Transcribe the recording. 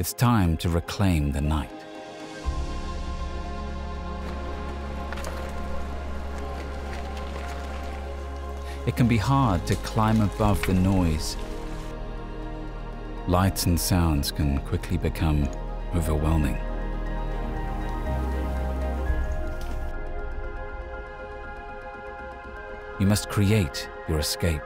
It's time to reclaim the night. It can be hard to climb above the noise. Lights and sounds can quickly become overwhelming. You must create your escape.